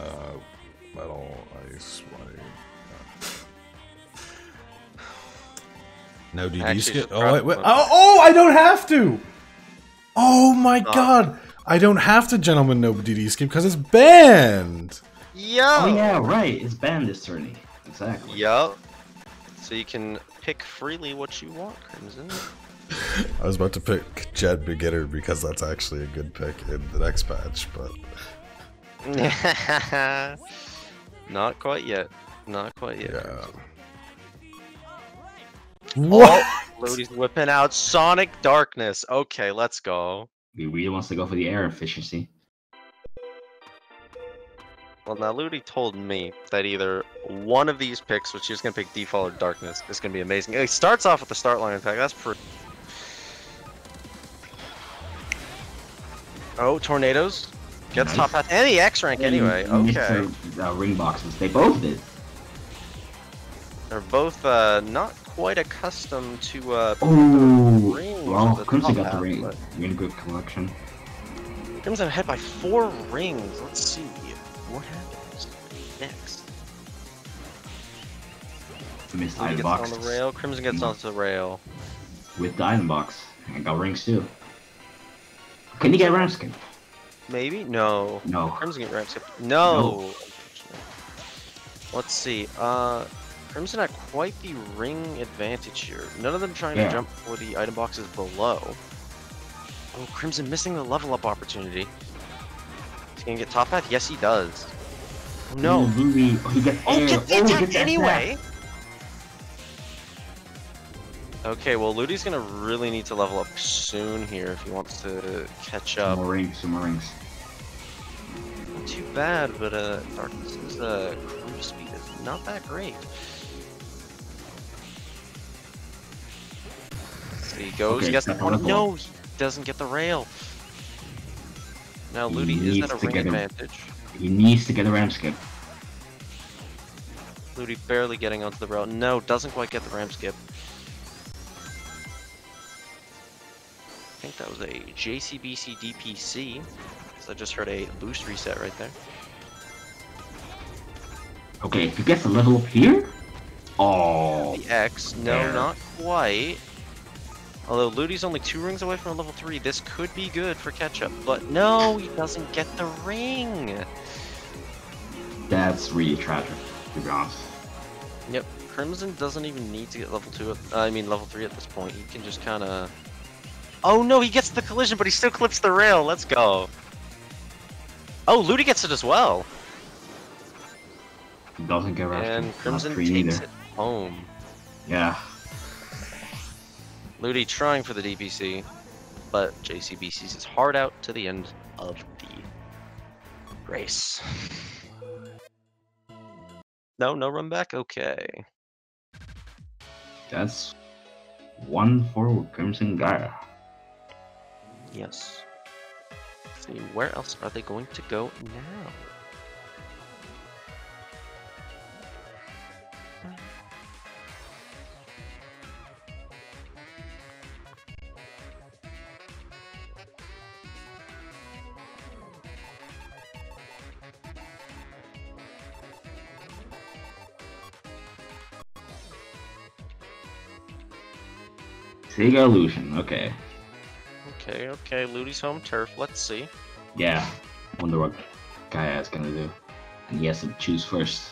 Uh, metal, ice, white. No DD Actually, skip. Oh, wait, wait. Oh, oh, I don't have to. Oh my Uh. god. I don't have to, gentlemen, no DD skip because it's banned. Yo! Oh yeah, right. It's banned this turning. Exactly. Yup. So you can pick freely what you want, Crimson. I was about to pick Jet Beginner because that's actually a good pick in the next patch, but Not quite yet. Not quite yet. yeah. Crimson. What? Oh, Ludi's whipping out Sonic Darkness. Okay, let's go. He really wants to go for the air efficiency. Well, now Ludi told me that either one of these picks, which he's gonna pick Default or Darkness, is gonna be amazing. He starts off with the start line attack. That's pretty. Oh, tornadoes. Gets Nice. top hat and the X rank anyway. Okay. uh, ring boxes. They both did. They're both uh, not quite accustomed to uh, Oh, rings well, Crimson got the ring. but- Ring good collection. Crimson ahead by four rings. Let's see what happens next. Missed Ludi gets box on the rail. Crimson gets onto the rail. with the item box. And got rings too. Can you get ramp skip? Maybe no. No. Crimson get ramp skip. No. Let's see. Uh, Crimson had quite the ring advantage here. None of them trying Yeah. to jump for the item boxes below. Oh, Crimson missing the level up opportunity. He's gonna get top path. Yes, he does. Oh, no. Ooh. Oh, he gets Oh, air. the oh, he attack gets that anyway. Okay, well, Ludi's gonna really need to level up soon here if he wants to catch Some up. more rings. Some more rings. Not too bad, but uh, Darkness's uh, cruise speed is not that great. So he goes, Okay, he gets the one. No, he doesn't get the rail. Now Ludi is needs at a ring advantage. He needs to get a ramp skip. Ludi barely getting onto the rail. No, doesn't quite get the ramp skip. Think that was a JCBC DPC. Because I just heard a boost reset right there. Okay, if he gets a level up here. Oh. The X, no, There. not quite. Although Ludi's only two rings away from a level three, this could be good for catch up. But no, he doesn't get the ring. That's really tragic, to be honest. Yep, Crimson doesn't even need to get level two. At, I mean level three at this point. He can just kind of. Oh no, he gets the collision, but he still clips the rail. Let's go. Oh, Ludi gets it as well, doesn't get and Crimson takes either. it home. Yeah. Ludi trying for the DPC, but JCBC's his heart out to the end of the race. No, no run back? Okay. That's one for Crimson Gaia. Yes. See, where else are they going to go now? Sega Illusion, okay. Okay, okay, Ludi's home turf. Let's see. Yeah. Wonder what Gaia is gonna do. And he has to choose first.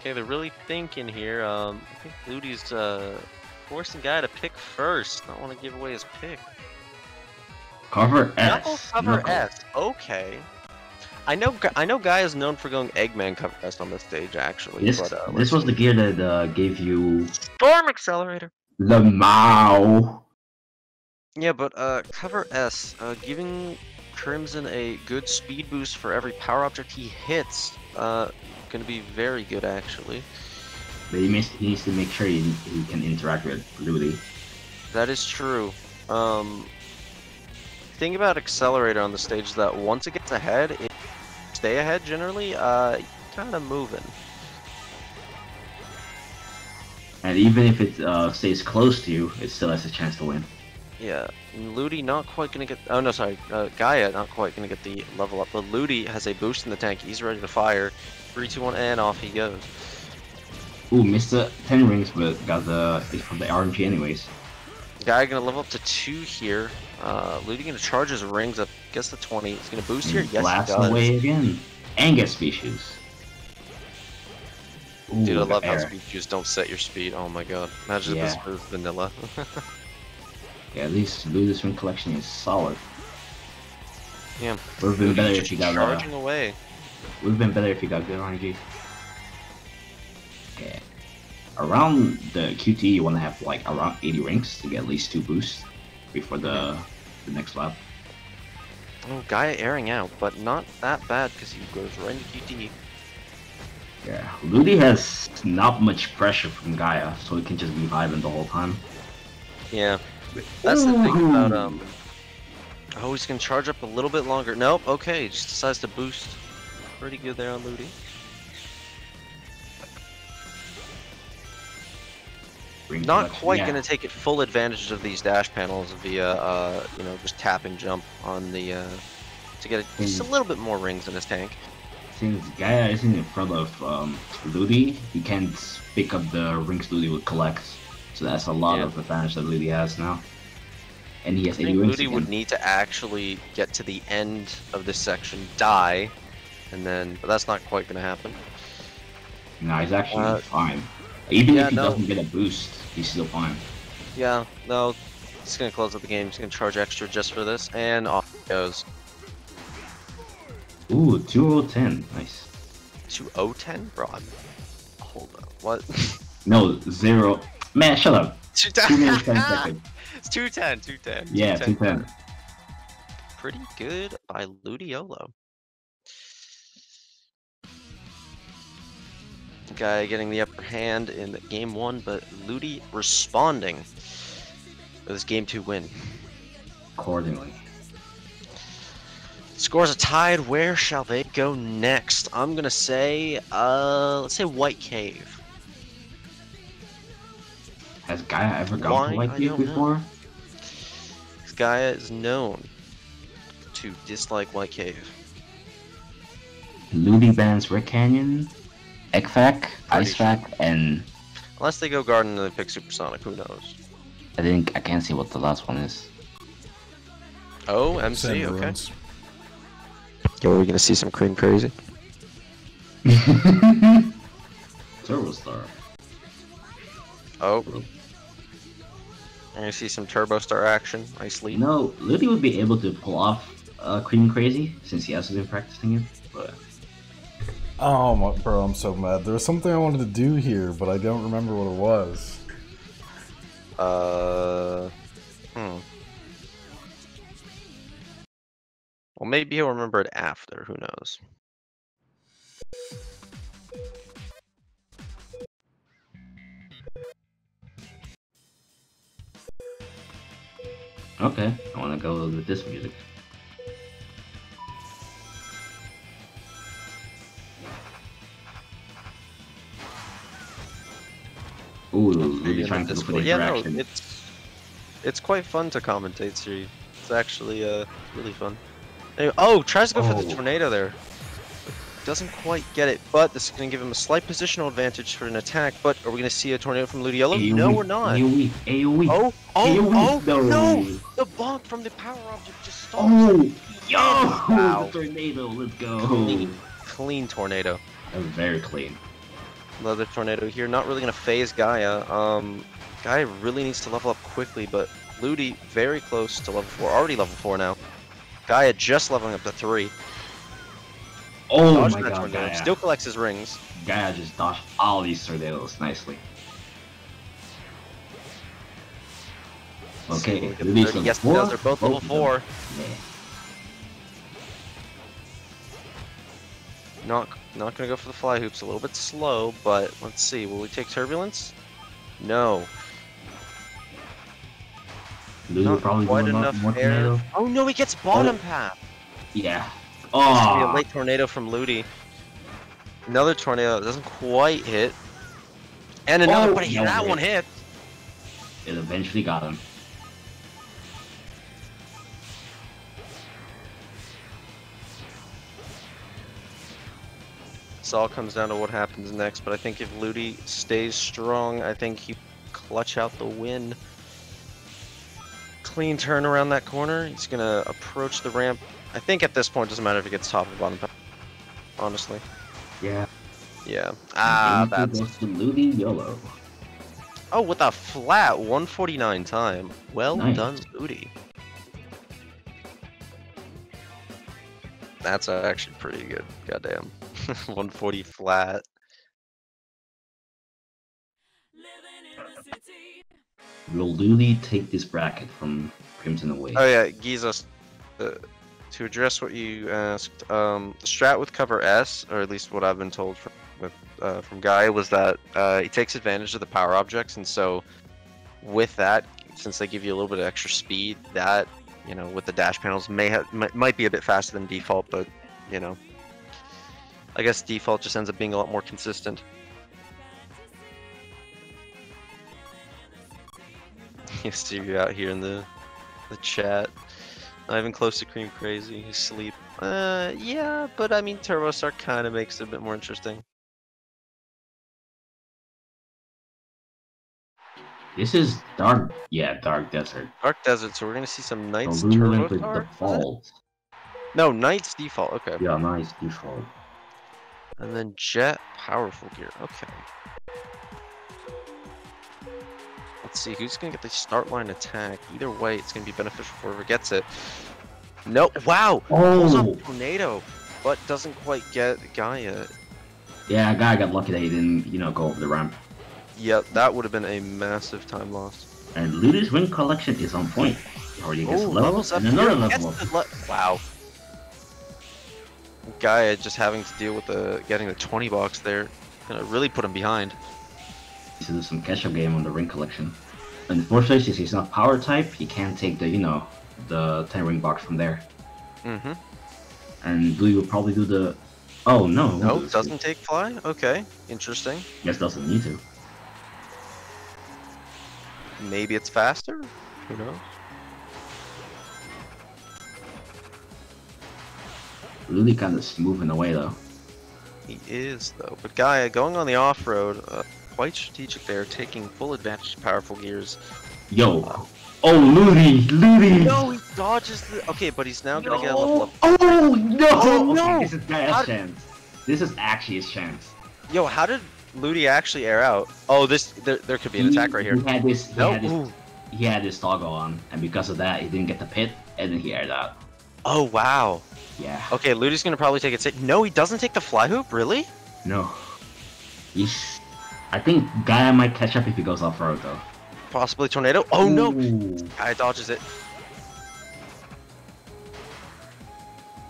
Okay, they're really thinking here. Um, I think Ludi's uh, forcing guy to pick first. Don't want to give away his pick. Cover Knuckle S. cover Knuckle. S. Okay. I know. I know. Guy is known for going Eggman cover S on this stage, actually. This, but, uh, this let's was the gear that uh, gave you Storm Accelerator. The Mao. Yeah, but uh, cover S, uh, giving Crimson a good speed boost for every power object he hits. Uh, gonna be very good actually. But he, miss, he needs to make sure he, he can interact with Rudy. That is true. Um, thing about Accelerator on the stage is that once it gets ahead, it stay ahead generally. Uh, kind of moving. And even if it uh, stays close to you, it still has a chance to win. Yeah, Ludi not quite gonna get. Oh no, sorry, uh, Gaia not quite gonna get the level up, but Ludi has a boost in the tank. He's ready to fire. Three, two, one, and off he goes. Ooh, missed the 10 rings, but got the it's from the RNG anyways. Gaia gonna level up to two here. Uh, Ludi gonna charge his rings up, gets the 20. He's gonna boost here. Yes, Blast he does. away again. And get species. Ooh, Dude, I love how air. speed shoes don't set your speed. Oh my god. Imagine Yeah. if this was vanilla. Yeah, at least Ludi's ring collection is solid. Yeah. Would have been better if you got uh, charging away. would have been better if you got good RNG. Okay. Around the QT, you want to have like around 80 rings to get at least two boosts before the the next lap. Oh, Gaia airing out, but not that bad because he goes right into QT. Yeah, Ludi has not much pressure from Gaia, so he can just be vibing the whole time. Yeah. That's the thing about um. Oh, he's gonna charge up a little bit longer. Nope. Okay, he just decides to boost. Pretty good there on Ludi. Not quite yeah. gonna take it full advantage of these dash panels via uh, you know, just tap and jump on the uh, to get a, just a Mm. little bit more rings in his tank. Since Gaia isn't in front of um, Ludi, he can't pick up the rings Ludi would collect. So that's a lot Yeah. of advantage that Ludi has now. And he has I think Ludi would need to actually get to the end of this section, die, and then but that's not quite gonna happen. No, he's actually Uh, fine. Even yeah, if he no. doesn't get a boost, he's still fine. Yeah, no, he's gonna close up the game. He's gonna charge extra just for this, and off it goes. Ooh, 210. Nice. 2010? Bro, I'm... Hold on. What? No, zero. Man, shut up. 2 minutes 10 210? seconds. it's 210, 210. Yeah, 210. Pretty good by Ludiyolo. Guy getting the upper hand in game one, but Ludi responding with his game two win. Accordingly. Scores are tied. Where shall they go next? I'm gonna say, uh, let's say White Cave. Has Gaia ever gone Why? to White I Cave don't know. before? This guy is known to dislike White Cave. Ludi bans Red Canyon, Eggfac, Pretty Icefac, and Unless they go Garden and they pick Supersonic, who knows? I think I can't see what the last one is. Oh, MC, Sand okay. Ruins. Yo, are we gonna see some cream crazy? Turbo Star. Oh. I'm gonna see some Turbo Star action. Nicely. No, Ludi would be able to pull off uh, Cream Crazy since he hasn't been practicing it. But Oh, my, bro, I'm so mad. There was something I wanted to do here, but I don't remember what it was. Uh. Hmm. Well, maybe he'll remember it after. Who knows? okay, I want to go with this music. Ooh, in trying to the go for the Discord. Yeah, no, it's it's quite fun to commentate, Siri. It's actually uh really fun. Oh, tries to go for the Oh. tornado there. Doesn't quite get it, but this is gonna give him a slight positional advantage for an attack. But are we gonna see a tornado from Ludiyolo? No, we're not. AoE, AoE. Oh, oh, AoE. oh, no! No. The bonk from the power object just stopped. Oh, yo! Wow. The tornado, let's go. Clean, clean tornado. That was very clean. Another tornado here. Not really gonna phase Gaia. Um, Gaia really needs to level up quickly, but Ludi very close to level four. Already level four now. Gaia just leveling up to three. Oh Dodged my god. Gaia. Still collects his rings. Gaia just dodged all these tornadoes nicely. Okay, See, look at Ludi's the 30. level Yes, four. those are both level four. Yeah. Not not gonna go for the fly hoops. A little bit slow, but let's see. Will we take turbulence? No. Blue Not probably quite going enough air. Oh no, he gets bottom oh. path. Yeah. Oh. A late tornado from Ludi. Another tornado that doesn't quite hit. And another, oh, that one hit. It eventually got him. This all comes down to what happens next, but I think if Ludi stays strong, I think he clutch out the win. Clean turn around that corner. He's gonna approach the ramp. I think at this point, doesn't matter if he gets top or bottom. Honestly, Yeah. yeah. Ah, that's to Ludiyolo. oh, with a flat 149 time. Well Nice. done, Ludi. That's actually pretty good. Goddamn. 140 flat. Will Ludi take this bracket from Crimson away? Oh yeah, Giza. Uh, to address what you asked, um, the strat with cover S, or at least what I've been told from with, uh, from Guy, was that uh, he takes advantage of the power objects, and so with that, since they give you a little bit of extra speed, that you know with the dash panels may have might be a bit faster than default, but you know, I guess default just ends up being a lot more consistent. See you out here in the the chat. Not even close to cream crazy. He's sleep. Uh, yeah, but I mean, Turbo Star kind of makes it a bit more interesting. This is dark. Yeah, dark desert. Dark Desert, so we're gonna see some Nights Ludi Turbo Star. default. No, Nights default. Okay, Yeah, Nights default. and then Jet Powerful Gear. Okay. Let's see who's gonna get the start line attack. Either way, it's gonna be beneficial for whoever gets it. No, wow. Pulls Oh, tornado, but doesn't quite get Gaia. yeah, guy got lucky that he didn't, you know, go over the ramp. Yep, that would have been a massive time loss. And Ludi's win collection is on point. He already gets Oh, a levels up and another level Gets up. the le- wow. Gaia just having to deal with the getting the 20 box there. Gonna really put him behind. to do some catch-up game on the ring collection. Unfortunately, since he's not power type, he can't take the, you know, the 10 ring box from there. Mm-hmm. And Louis will probably do the... Oh, no. No, doesn't take fly? Okay, interesting. Guess doesn't need to. Maybe it's faster? Who knows? Louis kind of moving away, though. He is, though. But Gaia, going on the off-road, uh, quite strategic there, taking full advantage of powerful gears. Yo. Oh, Ludi! Ludi! No, he dodges the... Okay, but he's now gonna get a level up. Oh, no! Oh, Okay, no! This is How- chance. This is actually his chance. Yo, how did Ludi actually air out? Oh, this... There, there could be an attack right here. He had this, he No. had this, he had this toggle on, and because of that, he didn't get the pit, and then he aired out. Oh, wow. Yeah. Okay, Ludi's gonna probably take it. No, he doesn't take the fly hoop. Really? No. He's. I think Gaia might catch up if he goes off road though. Possibly tornado. Oh no! Ooh. Guy dodges it.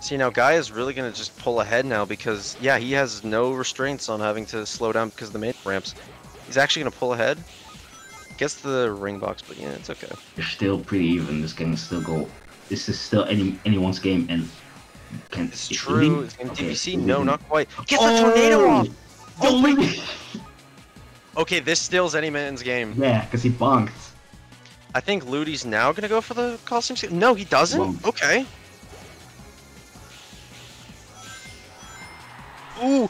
See now, Guy is really gonna just pull ahead now because yeah, he has no restraints on having to slow down because of the main ramps. He's actually gonna pull ahead. Gets the ring box, but yeah, it's okay. They're still pretty even. This game is still go. This is still any anyone's game, and can. It's true. It's in okay. Ludi- No, not quite. Gets the oh! tornado off. Oh, Oh, wait. Ludi- Okay, this steals any man's game. yeah, because he bonked. I think Ludi's now gonna go for the Coliseum. Sca- No, he doesn't. Well- Okay. Ooh.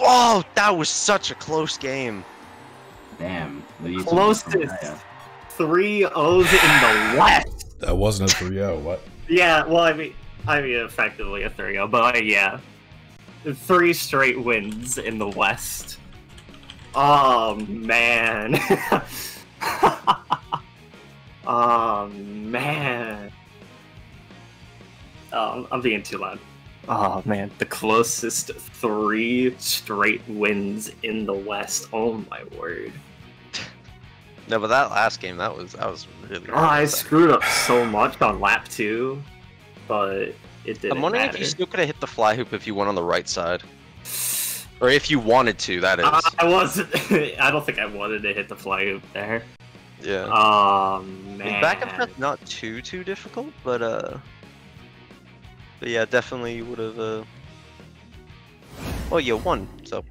Oh, that was such a close game. Damn. Ludi took it from Closest. Three O's in the West. That wasn't a 3-0. What? Yeah, well, I mean, I mean, effectively a 3 but uh, yeah. Three straight wins in the West. Oh, oh, man. oh, man. Oh, I'm being too loud. Oh, man. The closest three straight wins in the West. Oh, my word. No, but that last game, that was that was really. Oh, I screwed up so much on lap two, but it didn't I'm wondering matter. if you still could have hit the fly hoop if you went on the right side, or if you wanted to. That is. I wasn't. I don't think I wanted to hit the fly hoop there. yeah. Oh I man. mean, back and forth not too too difficult, but uh. But yeah, definitely would have. Uh... Well, you won, so.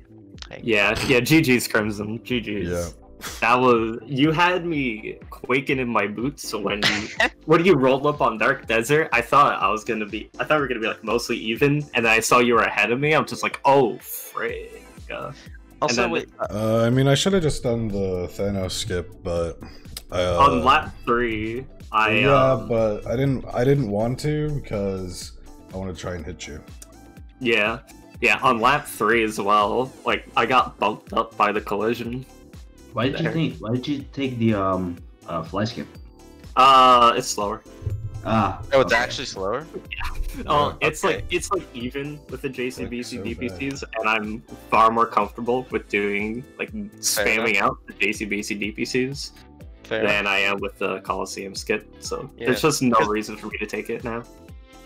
Hey. Yeah, yeah. GG's Crimson. GG's. Yeah. That was you had me quaking in my boots when you when you rolled up on Dark Desert. I thought I was gonna be I thought we were gonna be like mostly even, and then I saw you were ahead of me. I'm just like, oh frig. Uh, Also, then- wait. uh, I mean, I should have just done the Thanos skip, but uh, on lap three, I yeah, um, but I didn't. I didn't want to because I want to try and hit you. yeah yeah on lap three as well. Like I got bumped up by the collision. Why did you There. think? Why did you take the um uh, fly skip? Uh, it's slower. Ah. Oh, it's okay. actually slower. Oh, it's okay. like it's like even with the JCBC so DPCs, and I'm far more comfortable with doing like spamming out the JCBC DPCs Fair. than I am with the Coliseum skip. So Yeah. there's just no reason for me to take it now.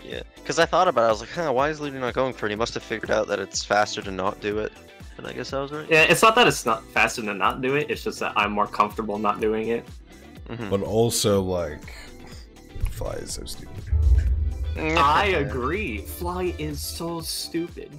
Yeah, because I thought about it. I was like, huh, why is Ludi not going for it? He must have figured out that it's faster to not do it. And I guess I was right. Yeah, it's not that it's not faster to not do it. It's just that I'm more comfortable not doing it. Mhm. But also, like, fly is so stupid. I agree. Fly is so stupid.